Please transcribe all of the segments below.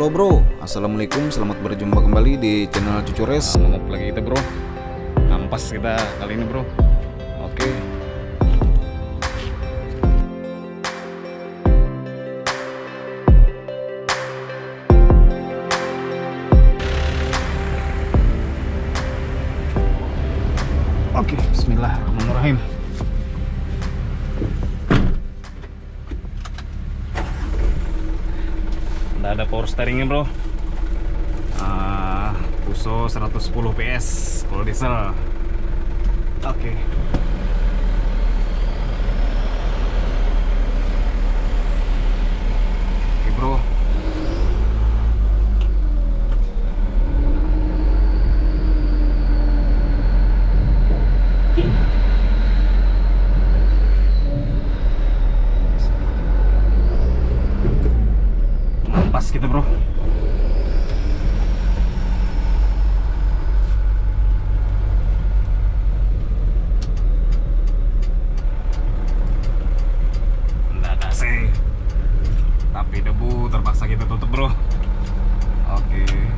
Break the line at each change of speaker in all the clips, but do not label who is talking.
Halo bro, assalamualaikum, selamat berjumpa kembali di channel Cucures.
Ngomong lagi kita bro, ampas kita kali ini bro. Oke. Oke, Bismillahirrahmanirrahim. Udah ada power steeringnya bro. Ah, Puso 110 PS kalau diesel. Oke. Oke bro. Pas kita bro. Nggak ada sih. Tapi debu terpaksa kita tutup bro. Oke. Oke.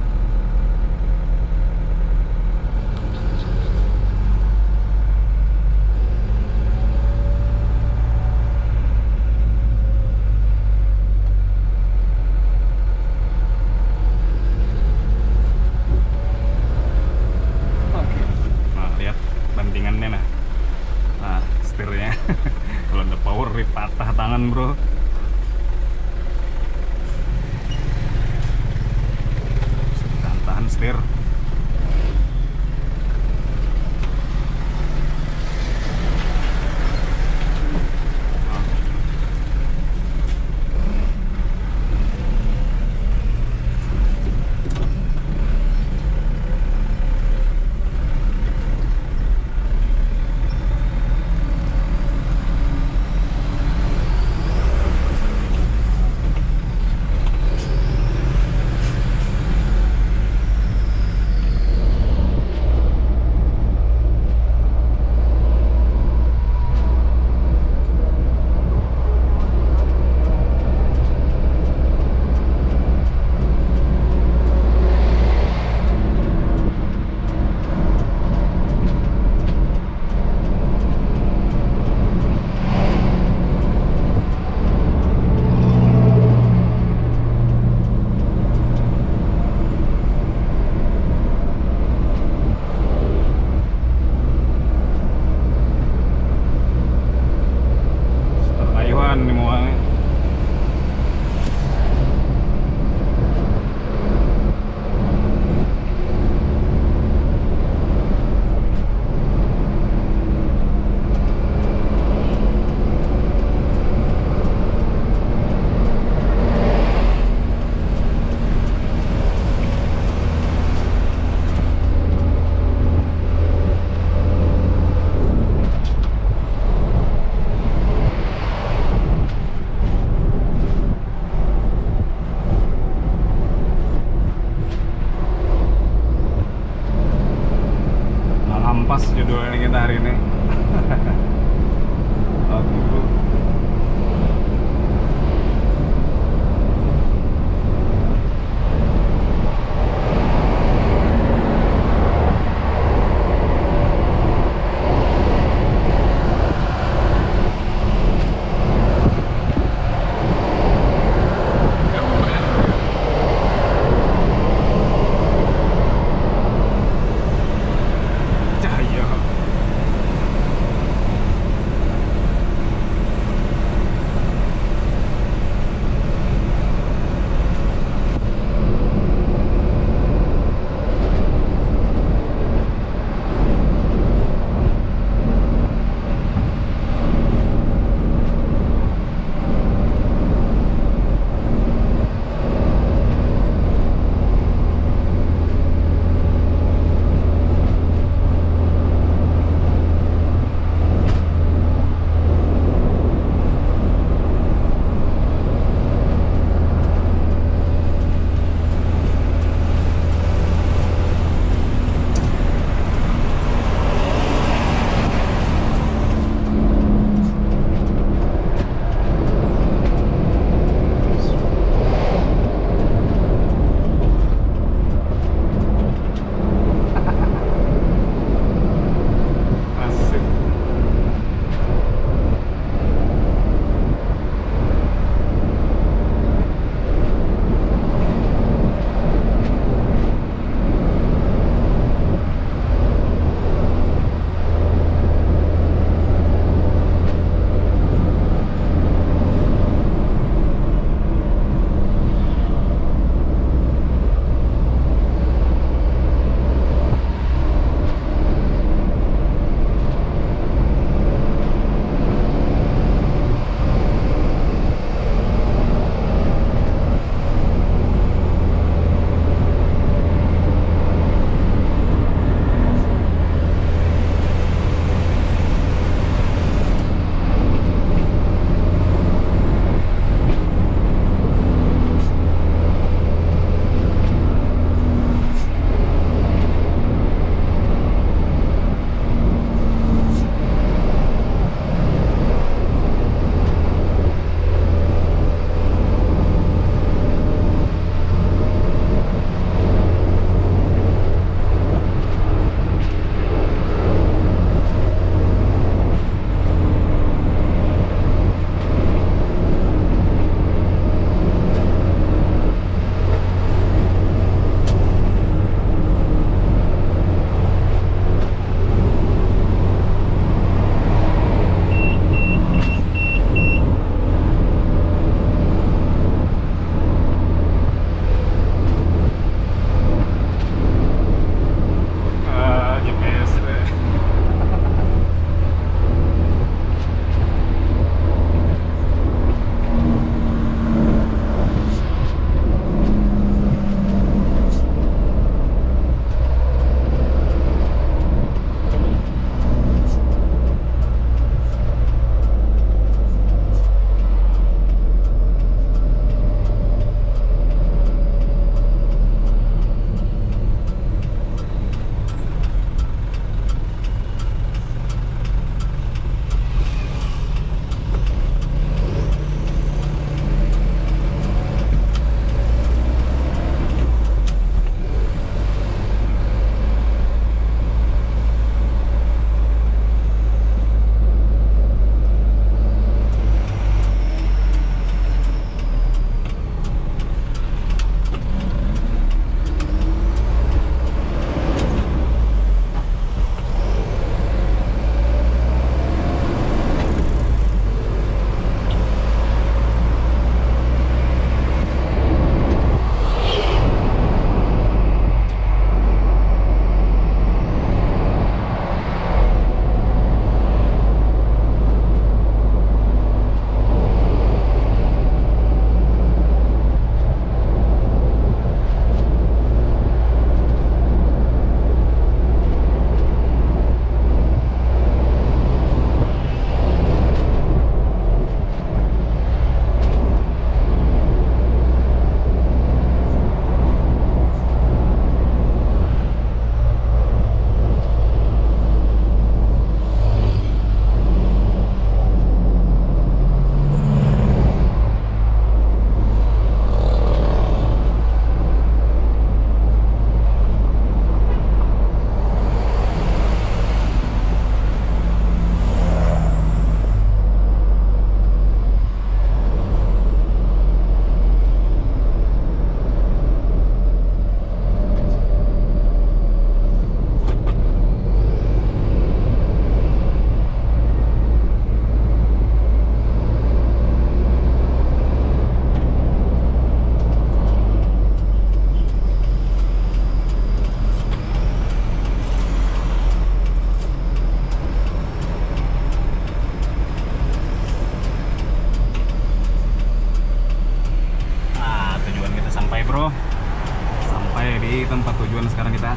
Sekarang kita.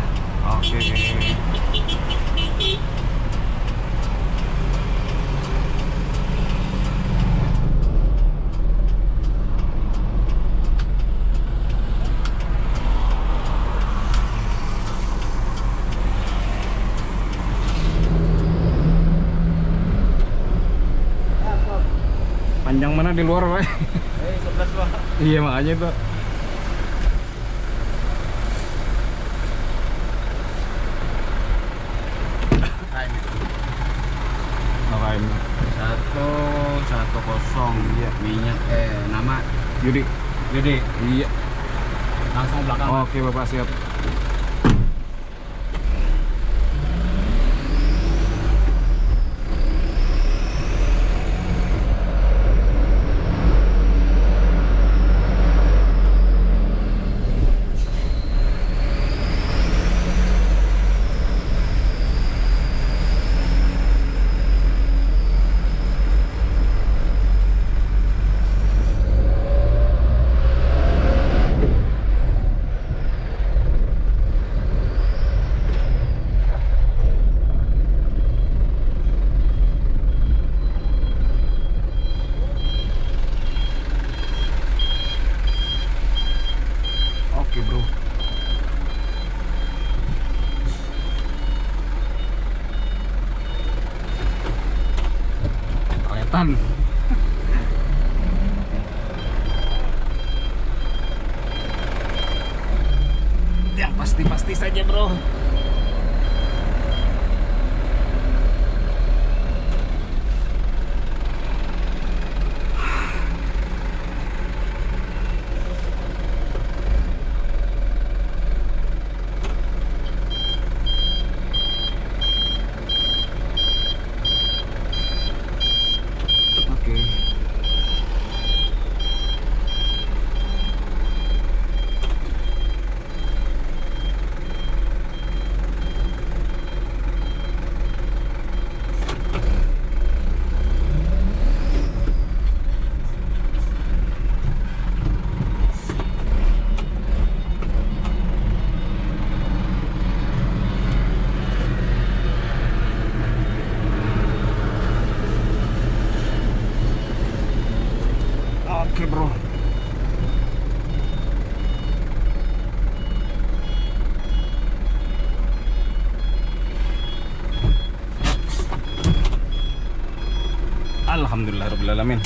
Oke. Panjang mana di luar, Pak?
Eh, 11 Pak.
iya, makanya itu. Yudi.
Yudi.
Iya.
Langsung belakang.
Oke, Bapak siap. Oke, Bro. Kelihatan. Yang pasti-pasti saja, Bro. laro lalamin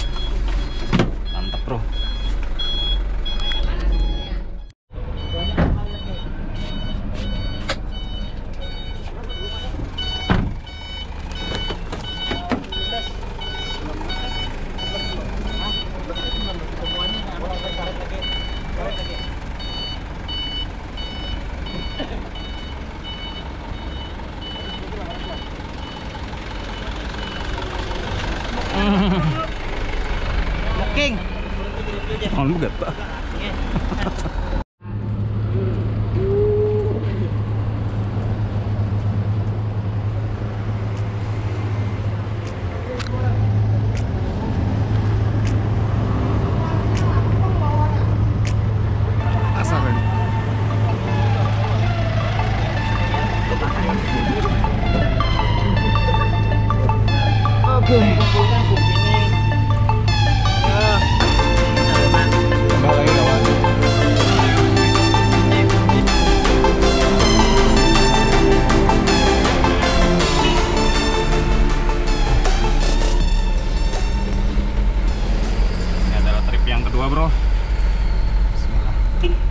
Booking.
Oh, lu gata. Bro. Bismillah.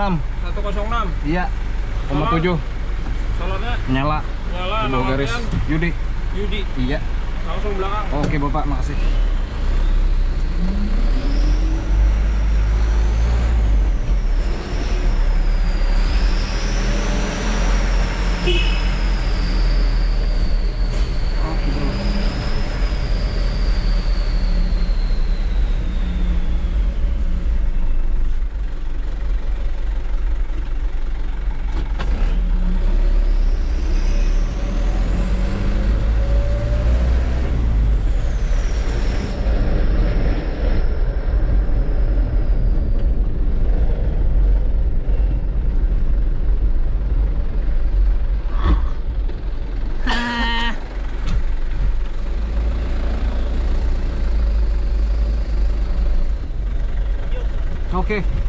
106
106.
Iya. Koma
Tolong.
7
Solarnya
Nyala.
Nyala,
garis Yudi.
Yudi.
Iya.
Langsung belakang.
Oke bapak makasih Oke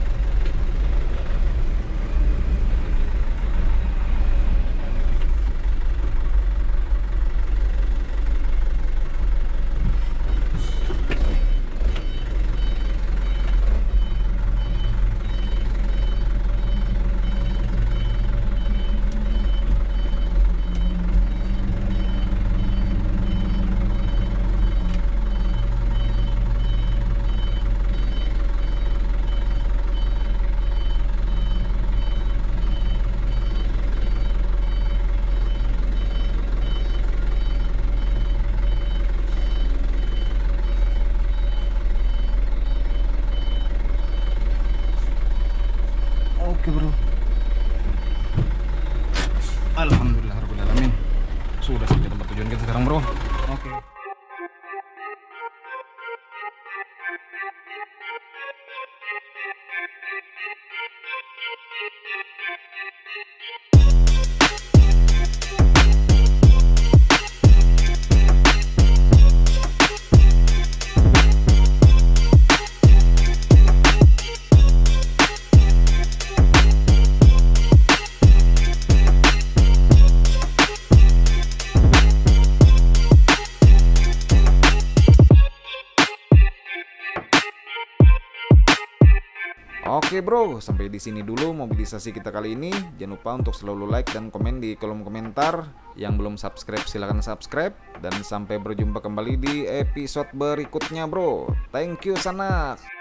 bro, sampai di sini dulu mobilisasi kita kali ini. Jangan lupa untuk selalu like dan komen di kolom komentar. Yang belum subscribe silahkan subscribe dan sampai berjumpa kembali di episode berikutnya bro. Thank you sanak.